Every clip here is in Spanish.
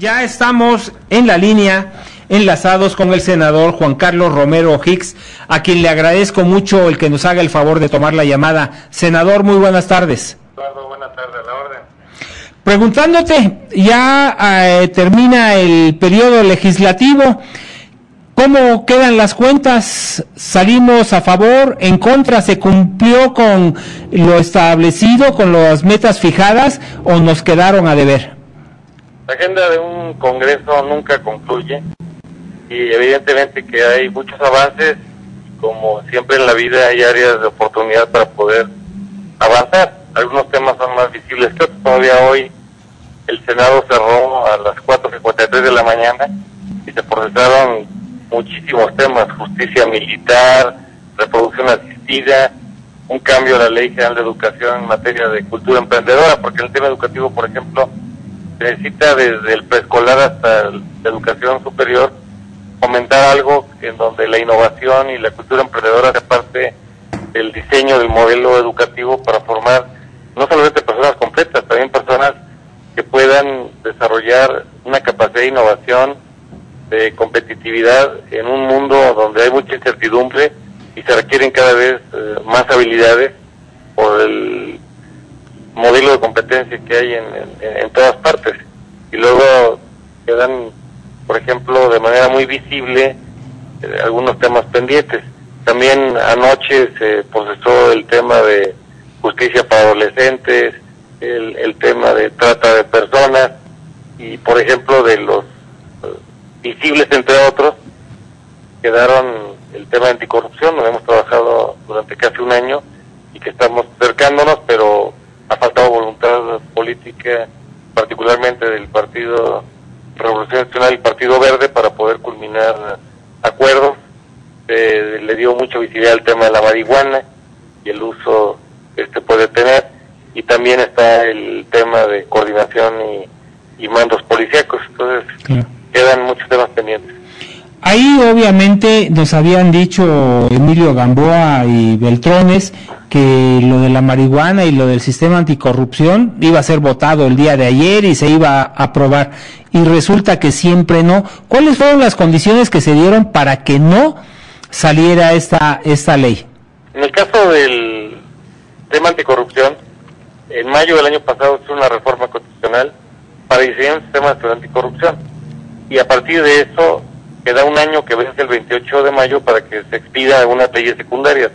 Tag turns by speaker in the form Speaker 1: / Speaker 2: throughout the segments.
Speaker 1: Ya estamos en la línea, enlazados con el senador Juan Carlos Romero Hicks, a quien le agradezco mucho el que nos haga el favor de tomar la llamada. Senador, muy buenas tardes.
Speaker 2: Eduardo, buenas tardes, la orden.
Speaker 1: Preguntándote, ya eh, termina el periodo legislativo. ¿Cómo quedan las cuentas? ¿Salimos a favor? ¿En contra? ¿Se cumplió con lo establecido, con las metas fijadas o nos quedaron a deber?
Speaker 2: La agenda de un Congreso nunca concluye y evidentemente que hay muchos avances, como siempre en la vida hay áreas de oportunidad para poder avanzar. Algunos temas son más visibles que otros. Todavía hoy el Senado cerró a las 4.53 de la mañana y se procesaron muchísimos temas, justicia militar, reproducción asistida, un cambio a la Ley General de Educación en materia de cultura emprendedora, porque el tema educativo, por ejemplo, necesita desde el preescolar hasta la educación superior fomentar algo en donde la innovación y la cultura emprendedora sea parte del diseño del modelo educativo para formar no solamente personas completas, también personas que puedan desarrollar una capacidad de innovación, de competitividad en un mundo donde hay mucha incertidumbre y se requieren cada vez eh, más habilidades por el modelo de competencia que hay en, todas partes. Y luego quedan, por ejemplo, de manera muy visible eh, algunos temas pendientes. También anoche se procesó el tema de justicia para adolescentes, el, el tema de trata de personas y, por ejemplo, de los visibles entre otros, quedaron el tema de anticorrupción, donde hemos trabajado durante casi un año y que estamos acercándonos, pero ha faltado voluntad política, particularmente del Partido Revolución Nacional y Partido Verde, para poder culminar acuerdos. le dio mucha visibilidad al tema de la marihuana y el uso que este puede tener, y también está el tema de coordinación y, mandos policíacos. Entonces, quedan muchos temas pendientes.
Speaker 1: Ahí obviamente nos habían dicho Emilio Gamboa y Beltrones que lo de la marihuana y lo del sistema anticorrupción iba a ser votado el día de ayer y se iba a aprobar y resulta que siempre no. ¿Cuáles fueron las condiciones que se dieron para que no saliera esta esta ley?
Speaker 2: En el caso del tema anticorrupción, en mayo del año pasado hizo una reforma constitucional para diseñar un sistema anticorrupción y a partir de eso queda un año que vence el 28 de mayo para que se expida una leyes secundaria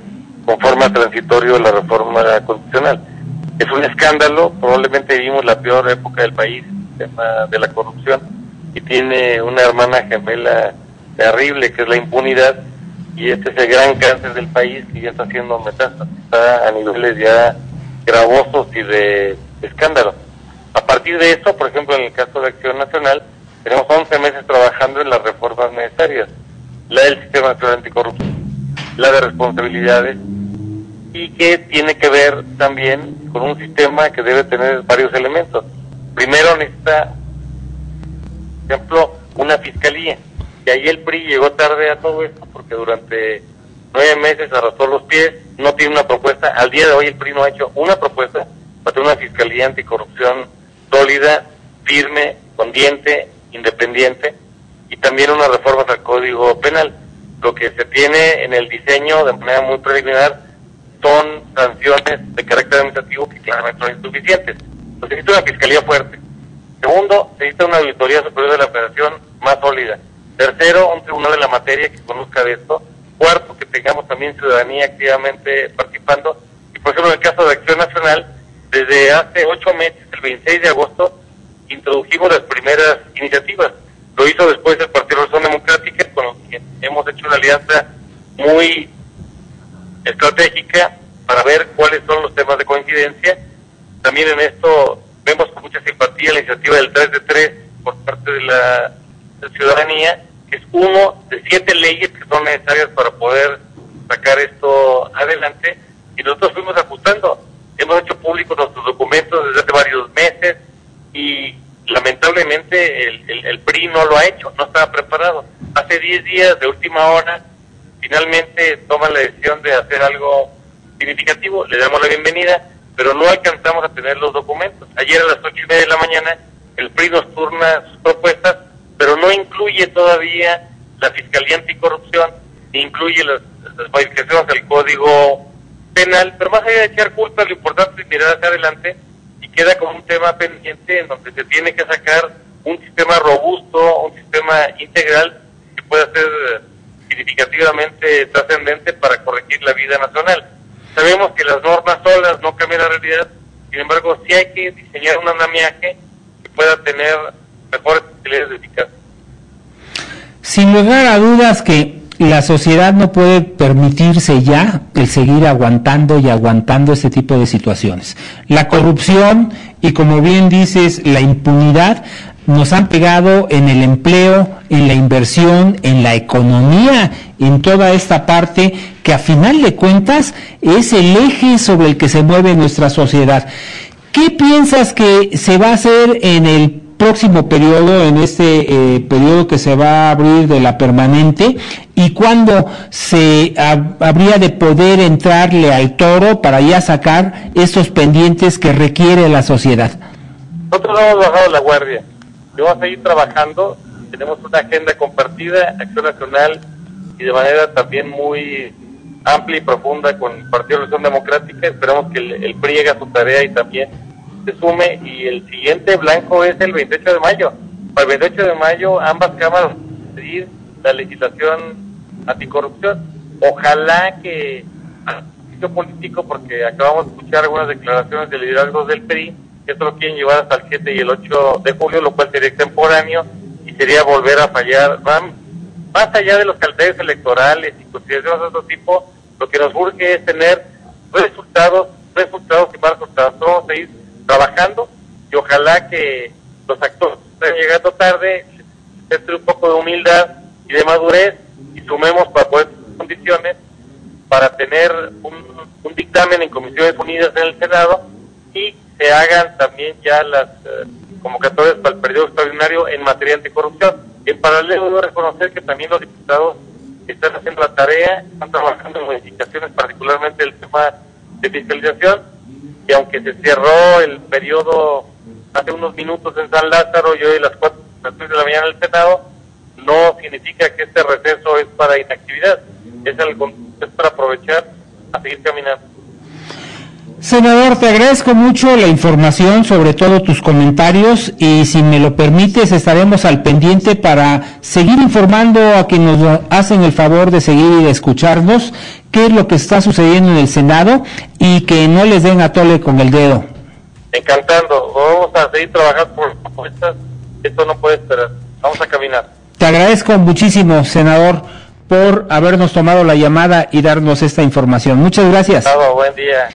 Speaker 2: conforme al transitorio de la reforma constitucional. Es un escándalo, probablemente vivimos la peor época del país, el tema de la corrupción, y tiene una hermana gemela terrible que es la impunidad, y este es el gran cáncer del país que ya está haciendo metástasis, está a niveles ya gravosos y de escándalo. A partir de eso, por ejemplo, en el caso de Acción Nacional, tenemos 11 meses trabajando en las reformas necesarias, la del sistema nacional anticorrupción, la de responsabilidades, y que tiene que ver también con un sistema que debe tener varios elementos. Primero necesita, por ejemplo, una fiscalía. Y ahí el PRI llegó tarde a todo esto porque durante nueve meses arrastró los pies, no tiene una propuesta. Al día de hoy el PRI no ha hecho una propuesta para tener una fiscalía anticorrupción sólida, firme, con diente independiente y también unas reformas al Código Penal. Lo que se tiene en el diseño de manera muy preliminar son sanciones de carácter administrativo que claramente son insuficientes. Se necesita una fiscalía fuerte. Segundo, se necesita una auditoría superior de la federación más sólida. Tercero, un tribunal de la materia que conozca de esto. Cuarto, que tengamos también ciudadanía activamente participando. Y por ejemplo, en el caso de Acción Nacional, desde hace ocho meses, el 26 de agosto, introdujimos las primeras iniciativas. Lo hizo después el Partido Revolución Democrática, con lo que hemos hecho una alianza muy estratégica para ver cuáles son los temas de coincidencia. También en esto vemos con mucha simpatía la iniciativa del 3 de 3 por parte de la, ciudadanía, que es uno de siete leyes que son necesarias para poder sacar esto adelante. Y nosotros fuimos ajustando. Hemos hecho públicos nuestros documentos desde hace varios meses y lamentablemente el, el, PRI no lo ha hecho, no estaba preparado. Hace 10 días, de última hora, finalmente toman la decisión de hacer algo significativo, le damos la bienvenida, pero no alcanzamos a tener los documentos. Ayer a las ocho y media de la mañana el PRI nos turna sus propuestas, pero no incluye todavía la Fiscalía Anticorrupción, incluye las, modificaciones al Código Penal, pero más allá de echar culpa, lo importante es mirar hacia adelante queda como un tema pendiente en donde se tiene que sacar un sistema robusto, un sistema integral que pueda ser significativamente trascendente para corregir la vida nacional. Sabemos que las normas solas no cambian la realidad, sin embargo sí hay que diseñar un andamiaje que pueda tener mejores posibilidades de eficacia.
Speaker 1: Sin lugar a dudas que la sociedad no puede permitirse ya el seguir aguantando y aguantando este tipo de situaciones. La corrupción y como bien dices, la impunidad nos han pegado en el empleo, en la inversión, en la economía, en toda esta parte que a final de cuentas es el eje sobre el que se mueve nuestra sociedad. ¿Qué piensas que se va a hacer en el próximo periodo, en este eh, periodo que se va a abrir de la permanente, y cuándo se habría de poder entrarle al toro para ya sacar estos pendientes que requiere la sociedad?
Speaker 2: Nosotros no hemos bajado la guardia vamos a seguir trabajando, tenemos una agenda compartida, Acción Nacional y de manera también muy amplia y profunda con el Partido de Revolución Democrática. Esperamos que el, PRI haga su tarea y también se sume. Y el siguiente blanco es el 28 de mayo. Para el 28 de mayo ambas cámaras decidir la legislación anticorrupción. Ojalá que político, porque acabamos de escuchar algunas declaraciones de liderazgos del PRI, esto lo quieren llevar hasta el 7 y el 8 de julio, lo cual sería extemporáneo y sería volver a fallar. Van, más allá de los carteles electorales y consideraciones de otro tipo, lo que nos urge es tener resultados, resultados más resultados. Vamos a ir trabajando y ojalá que los actores estén llegando tarde, entre un poco de humildad y de madurez y sumemos para poder condiciones para tener un, dictamen en Comisiones Unidas en el Senado y se hagan también ya las eh, convocatorias para el periodo extraordinario en materia anticorrupción. En paralelo debo reconocer que también los diputados están haciendo la tarea, están trabajando en modificaciones, particularmente el tema de fiscalización, y aunque se cerró el periodo hace unos minutos en San Lázaro y hoy a las 4 de la mañana en el no significa que este receso es para inactividad, es, es para aprovechar a seguir caminando.
Speaker 1: Senador, te agradezco mucho la información, sobre todo tus comentarios, y si me lo permites, estaremos al pendiente para seguir informando a quienes nos hacen el favor de seguir y de escucharnos qué es lo que está sucediendo en el Senado y que no les den a tole con el dedo.
Speaker 2: Encantando, vamos a seguir trabajando por propuestas, esto no puede esperar, vamos a caminar.
Speaker 1: Te agradezco muchísimo, senador, por habernos tomado la llamada y darnos esta información. Muchas gracias.
Speaker 2: buen día.